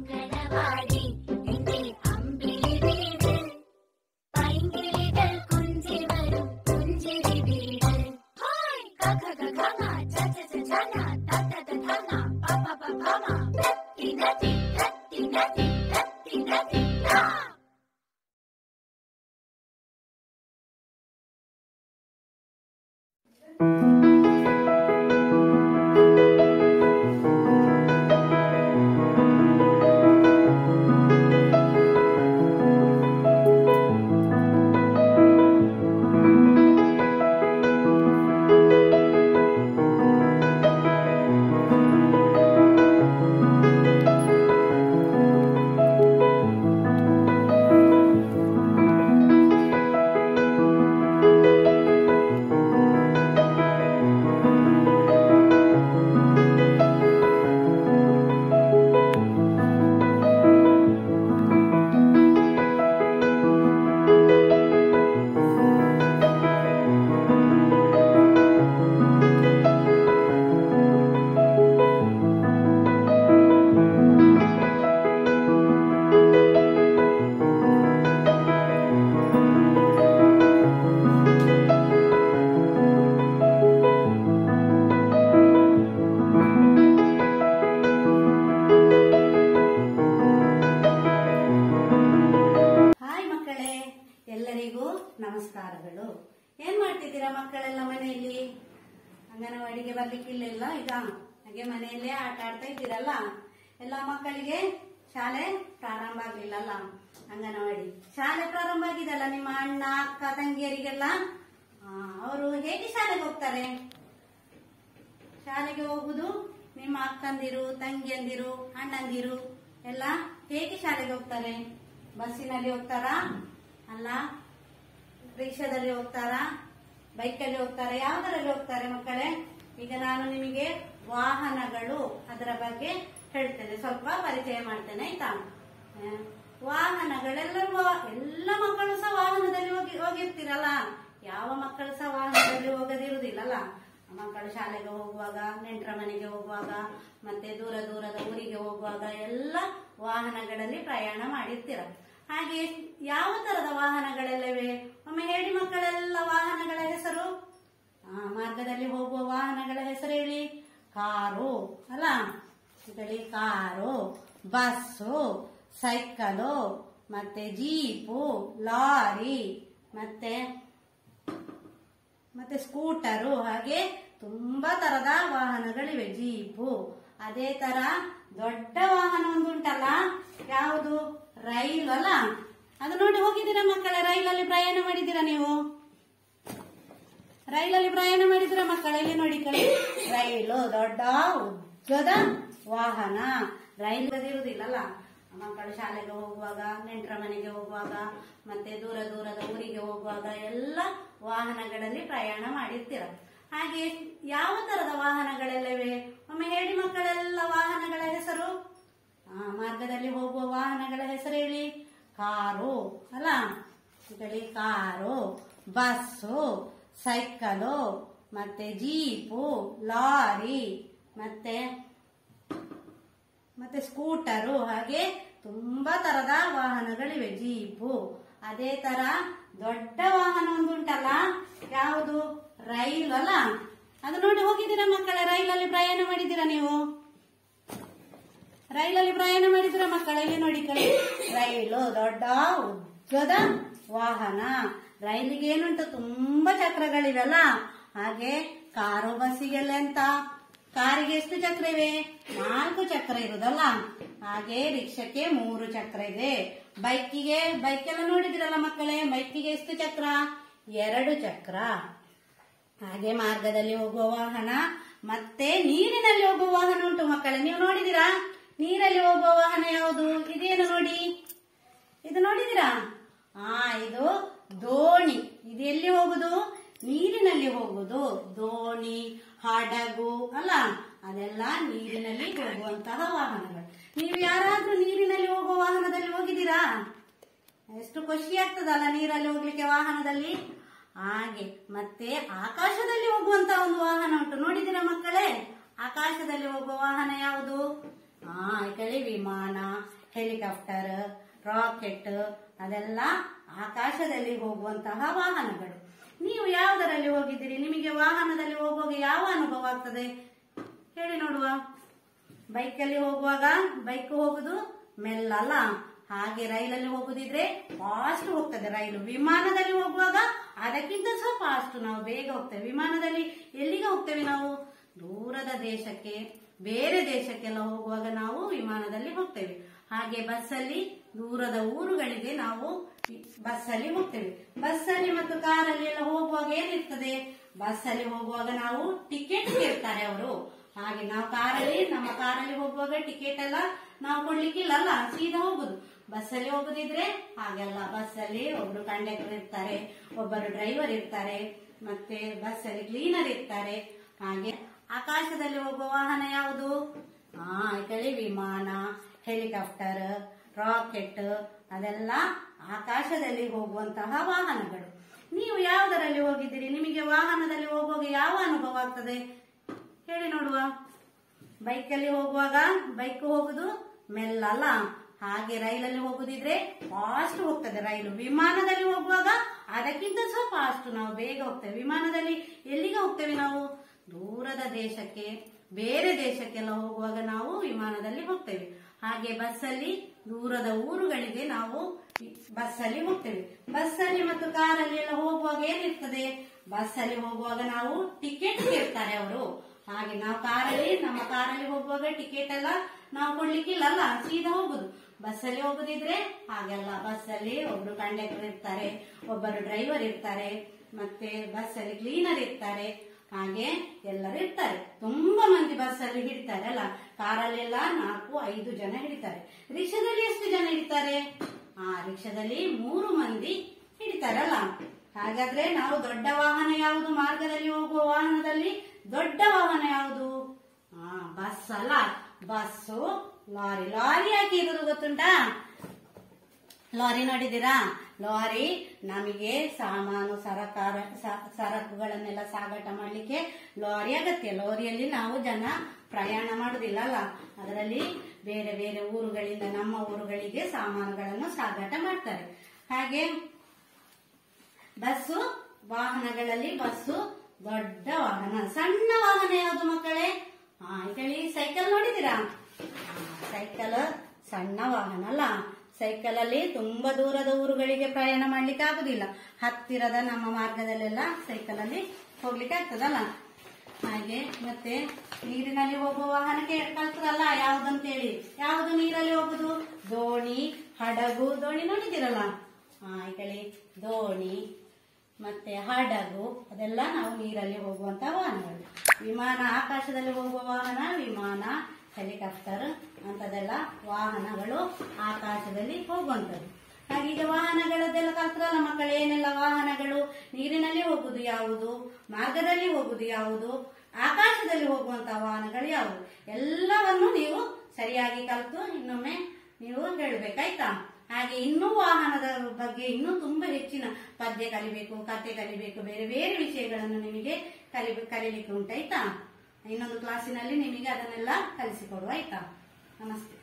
ಅಂಗನವಾಡಿ ಎಲ್ಲರಿಗೂ ನಮಸ್ಕಾರಗಳು. ಏನ್ ಮಾಡ್ತಿದ್ದೀರಾ ಮಕ್ಕಳೆಲ್ಲ ಮನೆಯಲ್ಲಿ? ಅಂಗನವಾಡಿಗೆ ಬರ್ಲಿಕ್ಕಿಲ್ಲ ಈಗ? ಹಾಗೆ ಮನೆಯಲ್ಲೇ ಆಟ ಆಡ್ತಾ ಇದ್ದೀರಲ್ಲ? ಎಲ್ಲ ಮಕ್ಕಳಿಗೆ ಶಾಲೆ ಪ್ರಾರಂಭ ಆಗ್ಲಿಲ್ಲಲ್ಲ? ಅಂಗನವಾಡಿ. ಶಾಲೆ ಪ್ರಾರಂಭ ಆಗಿದೆಲ್ಲ ನಿಮ್ಮ ಅಣ್ಣ, ಅಕ್ಕ, ತಂಗಿಯರಿಗೆಲ್ಲ? ಅವರು ಹೇಗೆ ಶಾಲೆಗೆ ಹೋಗ್ತಾರೆ? ಶಾಲೆಗೆ ಹೋಗುದು ನಿಮ್ಮ ಅಕ್ಕಂದಿರು, ತಂಗಿಯಂದಿರು, ಅಣ್ಣಂದಿರು ಎಲ್ಲ ಹೇಗೆ ಶಾಲೆಗೆ ಹೋಗ್ತಾರೆ? ಬಸ್ಸಿನಲ್ಲಿ ಹೋಗ್ತಾರಾ? ಅಲ್ಲ? ರಿಕ್ಷಾದಲ್ಲಿ ಹೋಗ್ತಾರಾ? ಬೈಕಲ್ಲಿ ಹೋಗ್ತಾರೆ? ಯಾವ್ದರಲ್ಲಿ ಹೋಗ್ತಾರೆ ಮಕ್ಕಳೇ? ಈಗ ನಾನು ನಿಮಗೆ ವಾಹನಗಳು ಅದರ ಬಗ್ಗೆ ಹೇಳ್ತೇನೆ. ಸ್ವಲ್ಪ ಪರಿಚಯ ಮಾಡ್ತೇನೆ, ಆಯ್ತಾ? ವಾಹನಗಳೆಲ್ಲರೂ ಎಲ್ಲ ಮಕ್ಕಳು ಸಹ ವಾಹನದಲ್ಲಿ ಹೋಗಿ ಹೋಗಿರ್ತೀರಲ್ಲ? ಯಾವ ಮಕ್ಕಳು ಸಹ ವಾಹನದಲ್ಲಿ ಹೋಗದಿರುವುದಿಲ್ಲಲ್ಲ? ಮಕ್ಕಳು ಶಾಲೆಗೆ ಹೋಗುವಾಗ, ನೆಂಟರ ಮನೆಗೆ ಹೋಗುವಾಗ, ಮತ್ತೆ ದೂರ ದೂರದ ಊರಿಗೆ ಹೋಗುವಾಗ ಎಲ್ಲ ವಾಹನಗಳಲ್ಲಿ ಪ್ರಯಾಣ ಮಾಡಿರ್ತೀರ. ಹಾಗೆ ಯಾವ ತರದ ವಾಹನಗಳೆಲ್ಲವೇ? ಒಮ್ಮೆ ಹೇಳಿ ಮಕ್ಕಳೆಲ್ಲ ವಾಹನಗಳ ಹೆಸರು? ಆ ಮಾರ್ಗದಲ್ಲಿ ಹೋಗುವ ವಾಹನಗಳ ಹೆಸರು ಹೇಳಿ. ಕಾರು, ಅಲ್ಲ? ಇದರಲ್ಲಿ ಕಾರು, ಬಸ್ಸು, ಸೈಕಲು, ಮತ್ತೆ ಜೀಪು, ಲಾರಿ, ಮತ್ತೆ ಮತ್ತೆ ಸ್ಕೂಟರು, ಹಾಗೆ ತುಂಬಾ ತರದ ವಾಹನಗಳಿವೆ. ಜೀಪು, ಅದೇ ತರ ದೊಡ್ಡ ವಾಹನ ಒಂದು ಉಂಟಲ್ಲ ಯಾವುದು? ರೈಲು ಅಲ್ಲ? ಅದು ನೋಡಿ ಹೋಗಿದ್ದೀರಾ ಮಕ್ಕಳೇ? ರೈಲಲ್ಲಿ ಪ್ರಯಾಣ ಮಾಡಿದ್ದೀರಾ ನೀವು? ರೈಲಲ್ಲಿ ಪ್ರಯಾಣ ಮಾಡಿದ್ರ ಮಕ್ಕಳಲ್ಲಿ ನೋಡಿ ಕಳಿ ರೈಲು, ದೊಡ್ಡ ಉದ್ದದ ವಾಹನ. ರೈಲು ಇರುವುದಿಲ್ಲಲ್ಲ ಮಕ್ಕಳು ಶಾಲೆಗೆ ಹೋಗುವಾಗ, ನೆಂಟರ ಮನೆಗೆ ಹೋಗುವಾಗ, ಮತ್ತೆ ದೂರ ದೂರದ ಊರಿಗೆ ಹೋಗುವಾಗ ಎಲ್ಲ ವಾಹನಗಳಲ್ಲಿ ಪ್ರಯಾಣ ಮಾಡಿರ್ತೀರ. ಹಾಗೆ ಯಾವ ತರದ ವಾಹನಗಳೆಲ್ಲವೇ? ಒಮ್ಮೆ ಹೇಳಿ ಮಕ್ಕಳೆಲ್ಲ ವಾಹನಗಳ ಹೆಸರು. ಮಾರ್ಗದಲ್ಲಿ ಹೋಗುವ ವಾಹನಗಳ ಹೆಸರು ಹೇಳಿ? ಕಾರು, ಅಲ್ಲ? ಹೇಳಿ ಕಾರು, ಬಸ್ಸು, ಸೈಕಲು, ಮತ್ತೆ ಜೀಪು, ಲಾರಿ, ಮತ್ತೆ ಮತ್ತೆ ಸ್ಕೂಟರು, ಹಾಗೆ ತುಂಬಾ ತರದ ವಾಹನಗಳಿವೆ, ಜೀಪು. ಅದೇ ತರ ದೊಡ್ಡ ವಾಹನ ಒಂದುಂಟಲ್ಲ ಯಾವುದು? ರೈಲು, ಅಲ್ಲ? ಅದು ನೋಡಿ ಹೋಗಿದ್ದೀರಾ ಮಕ್ಕಳೇ, ರೈಲಲ್ಲಿ ಪ್ರಯಾಣ ಮಾಡಿದ್ದೀರಾ ನೀವು? ರೈಲಲ್ಲಿ ಪ್ರಯಾಣ ಮಾಡಿದ್ರ ಮಕ್ಕಳ? ಇಲ್ಲಿ ನೋಡಿ ಕಳೆ ರೈಲು, ದೊಡ್ಡ ಉದ್ದದ ವಾಹನ. ರೈಲಿಗೆ ಏನುಂಟು ತುಂಬಾ ಚಕ್ರಗಳಿವೆಲ್ಲ. ಹಾಗೆ ಕಾರು, ಬಸ್ಸಿಗೆಲ್ಲ ಎಂತ? ಕಾರಿಗೆ ಎಷ್ಟು ಚಕ್ರ ಇವೆ? ನಾಲ್ಕು ಚಕ್ರ ಇರುದಲ್ಲ ಹಾಗೆ ರಿಕ್ಷಕ್ಕೆ ಮೂರು ಚಕ್ರ ಇದೆ. ಬೈಕಿಗೆ ಬೈಕ್ ಎಲ್ಲ ನೋಡಿದಿರಲ್ಲ ಮಕ್ಕಳೇ? ಬೈಕಿಗೆ ಎಷ್ಟು ಚಕ್ರ? ಎರಡು ಚಕ್ರ. ಹಾಗೆ ಮಾರ್ಗದಲ್ಲಿ ಹೋಗುವ ವಾಹನ. ಮತ್ತೆ ನೀರಿನಲ್ಲಿ ಹೋಗುವ ವಾಹನ ಉಂಟು ಮಕ್ಕಳೇ. ನೀವು ನೋಡಿದಿರಾ ನೀರಲ್ಲಿ ಹೋಗುವ ವಾಹನ ಯಾವುದು? ಇದೇನು ನೋಡಿ? ಇದು ನೋಡಿದಿರಾ ಆ, ಇದು ದೋಣಿ. ಇದು ಎಲ್ಲಿ ಹೋಗುದು? ನೀರಿನಲ್ಲಿ ಹೋಗುದು ದೋಣಿ, ಹಡಗು, ಅಲ್ಲ? ಅದೆಲ್ಲ ನೀರಿನಲ್ಲಿ ಹೋಗುವಂತಹ ವಾಹನಗಳು. ನೀವು ಯಾರಾದ್ರೂ ನೀರಿನಲ್ಲಿ ಹೋಗುವ ವಾಹನದಲ್ಲಿ ಹೋಗಿದ್ದೀರಾ? ಎಷ್ಟು ಖುಷಿ ಆಗ್ತದಲ್ಲ ನೀರಲ್ಲಿ ಹೋಗ್ಲಿಕ್ಕೆ ವಾಹನದಲ್ಲಿ? ಹಾಗೆ. ಮತ್ತೆ ಆಕಾಶದಲ್ಲಿ ಹೋಗುವಂತ ಒಂದು ವಾಹನ ಉಂಟು. ನೋಡಿದಿರಾ ಮಕ್ಕಳೇ? ಆಕಾಶದಲ್ಲಿ ಹೋಗುವ ವಾಹನ ಯಾವುದು? ಕಳಿ ವಿಮಾನ, ಹೆಲಿಕಾಪ್ಟರ್, ರಾಕೆಟ್, ಅದೆಲ್ಲ ಆಕಾಶದಲ್ಲಿ ಹೋಗುವಂತಹ ವಾಹನಗಳು. ನೀವು ಯಾವುದರಲ್ಲಿ ಹೋಗಿದ್ದೀರಿ? ನಿಮಗೆ ವಾಹನದಲ್ಲಿ ಹೋಗುವಾಗ ಯಾವ ಅನುಭವ ಆಗ್ತದೆ? ಹೇಳಿ ನೋಡುವ. ಬೈಕಲ್ಲಿ ಹೋಗುವಾಗ, ಬೈಕ್ ಹೋಗುದು ಮೆಲ್ಲಲ್ಲ. ಹಾಗೆ ರೈಲಲ್ಲಿ ಹೋಗುದಿದ್ರೆ ಫಾಸ್ಟ್ ಹೋಗ್ತದೆ ರೈಲು. ವಿಮಾನದಲ್ಲಿ ಹೋಗುವಾಗ ಅದಕ್ಕಿಂತ ಸಹ ಫಾಸ್ಟ್ ನಾವು ಬೇಗ ಹೋಗ್ತೇವೆ. ವಿಮಾನದಲ್ಲಿ ಎಲ್ಲಿಗೆ ಹೋಗ್ತೇವೆ ನಾವು? ದೂರದ ದೇಶಕ್ಕೆ. ಬೇರೆ ದೇಶಕ್ಕೆಲ್ಲ ಹೋಗುವಾಗ ನಾವು ವಿಮಾನದಲ್ಲಿ ಹೋಗ್ತೇವೆ. ಹಾಗೆ ಬಸ್ಸಲ್ಲಿ ದೂರದ ಊರುಗಳಿಗೆ ನಾವು ಬಸ್ಸಲ್ಲಿ ಹೋಗ್ತೇವೆ. ಬಸ್ಸಲ್ಲಿ ಮತ್ತು ಕಾರಲ್ಲಿ ಎಲ್ಲ ಹೋಗುವಾಗ ಏನಿರ್ತದೆ? ಬಸ್ಸಲ್ಲಿ ಹೋಗುವಾಗ ನಾವು ಟಿಕೆಟ್ ಕೇಳ್ತಾರೆ ಅವರು. ಹಾಗೆ ನಾವು ಕಾರಲ್ಲಿ, ನಮ್ಮ ಕಾರಲ್ಲಿ ಹೋಗುವಾಗ ಟಿಕೆಟ್ ಎಲ್ಲ ನಾವು ಕೊಡ್ಲಿಕ್ಕಿಲ್ಲ ಅಲ್ಲ, ಸೀದಾ ಹೋಗುದು. ಬಸ್ಸಲ್ಲಿ ಹೋಗುದಿದ್ರೆ ಹಾಗೆಲ್ಲ ಬಸ್ಸಲ್ಲಿ ಒಬ್ರು ಕಂಡಕ್ಟರ್ ಇರ್ತಾರೆ, ಒಬ್ಬರು ಡ್ರೈವರ್ ಇರ್ತಾರೆ, ಮತ್ತೆ ಬಸ್ಸಲ್ಲಿ ಕ್ಲೀನರ್ ಇರ್ತಾರೆ. ಹಾಗೆ ಆಕಾಶದಲ್ಲಿ ಹೋಗುವ ವಾಹನ ಯಾವುದು? ಆ ಕಳಿ ವಿಮಾನ, ಹೆಲಿಕಾಪ್ಟರ್, ರಾಕೆಟ್, ಅದೆಲ್ಲ ಆಕಾಶದಲ್ಲಿ ಹೋಗುವಂತಹ ವಾಹನಗಳು. ನೀವು ಯಾವುದರಲ್ಲಿ ಹೋಗಿದ್ದೀರಿ? ನಿಮಗೆ ವಾಹನದಲ್ಲಿ ಹೋಗುವಾಗ ಯಾವ ಅನುಭವ ಆಗ್ತದೆ? ಹೇಳಿ ನೋಡುವ. ಬೈಕಲ್ಲಿ ಹೋಗುವಾಗ ಬೈಕ್ ಹೋಗುದು ಮೆಲ್ಲಲ್ಲ. ಹಾಗೆ ರೈಲಲ್ಲಿ ಹೋಗುದಿದ್ರೆ ಫಾಸ್ಟ್ ಹೋಗ್ತದೆ ರೈಲು. ವಿಮಾನದಲ್ಲಿ ಹೋಗುವಾಗ ಅದಕ್ಕಿಂತ ಸ್ವಲ್ಪ ಫಾಸ್ಟ್ ನಾವು ಬೇಗ ಹೋಗ್ತೇವೆ. ವಿಮಾನದಲ್ಲಿ ಎಲ್ಲಿಗೆ ಹೋಗ್ತೇವೆ ನಾವು? ದೂರದ ದೇಶಕ್ಕೆ, ಬೇರೆ ದೇಶಕ್ಕೆಲ್ಲ ಹೋಗುವಾಗ ನಾವು ವಿಮಾನದಲ್ಲಿ ಹೋಗ್ತೇವೆ. ಹಾಗೆ ಬಸ್ಸಲ್ಲಿ ದೂರದ ಊರುಗಳಿಗೆ ನಾವು ಬಸ್ಸಲ್ಲಿ ಹೋಗ್ತೇವೆ. ಬಸ್ಸಲ್ಲಿ ಮತ್ತು ಕಾರಲ್ಲಿ ಎಲ್ಲ ಹೋಗುವಾಗ ಏನಿರ್ತದೆ? ಬಸ್ಸಲ್ಲಿ ಹೋಗುವಾಗ ನಾವು ಟಿಕೆಟ್ ಕೇಳ್ತಾರೆ ಅವರು. ಹಾಗೆ ನಾವು ಕಾರಲ್ಲಿ, ನಮ್ಮ ಕಾರಲ್ಲಿ ಹೋಗುವಾಗ ಟಿಕೆಟ್ ಎಲ್ಲ ನಾವು ಕೊಡ್ಲಿಕ್ಕಿಲ್ಲ ಅಲ್ಲ ಸೀದಾ ಹೋಗುದು. ಬಸ್ಸಲ್ಲಿ ಹೋಗುದಿದ್ರೆ ಹಾಗೆಲ್ಲ ಬಸ್ಸಲ್ಲಿ ಒಬ್ರು ಕಂಡಕ್ಟರ್ ಇರ್ತಾರೆ, ಒಬ್ಬರು ಡ್ರೈವರ್ ಇರ್ತಾರೆ, ಮತ್ತೆ ಬಸ್ಸಲ್ಲಿ ಕ್ಲೀನರ್ ಇರ್ತಾರೆ. ಹಾಗೆ ಎಲ್ಲರೂ ಇರ್ತಾರೆ. ತುಂಬಾ ಮಂದಿ ಬಸ್ಸಲ್ಲಿ ಹಿಡಿತಾರೆ ಅಲ್ಲ? ಕಾರಲ್ಲೆಲ್ಲ ನಾಲ್ಕು, ಐದು ಜನ ಹಿಡಿತಾರೆ. ರಿಕ್ಷಾದಲ್ಲಿ ಎಷ್ಟು ಜನ ಹಿಡಿತಾರೆ? ಆ ರಿಕ್ಷಾದಲ್ಲಿ ಮೂರು ಮಂದಿ ಹಿಡಿತಾರಲ್ಲ ಹಾಗಾದ್ರೆ ನಾವು ದೊಡ್ಡ ವಾಹನ ಯಾವುದು ಮಾರ್ಗದಲ್ಲಿ ಹೋಗುವ ವಾಹನದಲ್ಲಿ? ದೊಡ್ಡ ವಾಹನ ಯಾವುದು? ಆ ಬಸ್ ಅಲ್ಲ. Bus lorry. ಲಾರಿ ಯಾಕೆ ಇರೋದು ಗೊತ್ತುಂಟಾ? ಲಾರಿ ನೋಡಿದ್ದೀರಾ? ಲಾರಿ ನಮಗೆ ಸಾಮಾನು, ಸರಕಾರ ಸರಕುಗಳನ್ನೆಲ್ಲ ಸಾಗಾಟ ಮಾಡಲಿಕ್ಕೆ ಲಾರಿ ಅಗತ್ಯ. ಲಾರಿಯಲ್ಲಿ ನಾವು ಜನ ಪ್ರಯಾಣ ಮಾಡುದಿಲ್ಲ ಅಲ್ಲ ಅದರಲ್ಲಿ ಬೇರೆ ಬೇರೆ ಊರುಗಳಿಂದ ನಮ್ಮ ಊರುಗಳಿಗೆ ಸಾಮಾನುಗಳನ್ನು ಸಾಗಾಟ ಮಾಡ್ತಾರೆ. ಹಾಗೆ ಬಸ್ಸು, ವಾಹನಗಳಲ್ಲಿ ಬಸ್ಸು, ದೊಡ್ಡ ವಾಹನ, ಸಣ್ಣ ವಾಹನ ಯಾವುದು ಮಕ್ಕಳೇ? ಹಾ ಇದರಲ್ಲಿ ಸೈಕಲ್ ನೋಡಿದಿರಾ ಸೈಕಲ್ ಸಣ್ಣ ವಾಹನ ಅಲ್ಲ. ಸೈಕಲ್ ಅಲ್ಲಿ ತುಂಬಾ ದೂರದ ಊರುಗಳಿಗೆ ಪ್ರಯಾಣ ಮಾಡ್ಲಿಕ್ಕೆ ಆಗುದಿಲ್ಲ. ಹತ್ತಿರದ ನಮ್ಮ ಮಾರ್ಗದಲ್ಲೆಲ್ಲ ಸೈಕಲ್ ಅಲ್ಲಿ ಹೋಗ್ಲಿಕ್ಕೆ ಆಗ್ತದಲ್ಲ? ಹಾಗೆ ಮತ್ತೆ ನೀರಿನಲ್ಲಿ ಹೋಗುವ ವಾಹನಕ್ಕೆ ಕಲ್ತದಲ್ಲ ಯಾವ್ದಂತೇಳಿ ಯಾವ್ದು ನೀರಲ್ಲಿ ಹೋಗುದು? ದೋಣಿ, ಹಡಗು. ದೋಣಿ ನೋಡಿದಿರಲ್ಲ ಆ ದೋಣಿ, ಮತ್ತೆ ಹಡಗು. ಅದೆಲ್ಲ ನಾವು ನೀರಲ್ಲಿ ಹೋಗುವಂತ ವಾಹನಗಳು. ವಿಮಾನ, ಆಕಾಶದಲ್ಲಿ ಹೋಗುವ ವಾಹನ, ವಿಮಾನ ಹೆಲಿಕಾಪ್ಟರ್ ಅಂತದೆಲ್ಲ ವಾಹನಗಳು ಆಕಾಶದಲ್ಲಿ ಹೋಗುವಂಥದ್ದು. ಹಾಗೆ ಈಗ ವಾಹನಗಳದ್ದೆಲ್ಲ ಕಲ್ತ್ರಲ್ಲ ಮಕ್ಕಳು, ಏನೆಲ್ಲ ವಾಹನಗಳು? ನೀರಿನಲ್ಲಿ ಹೋಗುದು ಯಾವುದು? ಮಾರ್ಗದಲ್ಲಿ ಹೋಗುದು ಯಾವುದು? ಆಕಾಶದಲ್ಲಿ ಹೋಗುವಂತ ವಾಹನಗಳು ಯಾವುದು? ಎಲ್ಲವನ್ನು ನೀವು ಸರಿಯಾಗಿ ಕಲಿತು ಇನ್ನೊಮ್ಮೆ ನೀವು ಹೇಳ್ಬೇಕಾಯ್ತಾ? ಹಾಗೆ ಇನ್ನೂ ವಾಹನದ ಬಗ್ಗೆ ಇನ್ನೂ ತುಂಬಾ ಹೆಚ್ಚಿನ ಪದ್ಯ ಕಲಿಬೇಕು ಕತೆ ಕಲಿಬೇಕು, ಬೇರೆ ಬೇರೆ ವಿಷಯಗಳನ್ನು ನಿಮಗೆ ಕಲಿ ಕಲಿಲಿಕ್ಕೆ ಉಂಟಾಯ್ತಾ? ಇನ್ನೊಂದು ಕ್ಲಾಸಿನಲ್ಲಿ ನಿಮಗೆ ಅದನ್ನೆಲ್ಲ ಕಲಿಸಿಕೊಡುವ ಆಯ್ತಾ? ನಮಸ್ತೆ.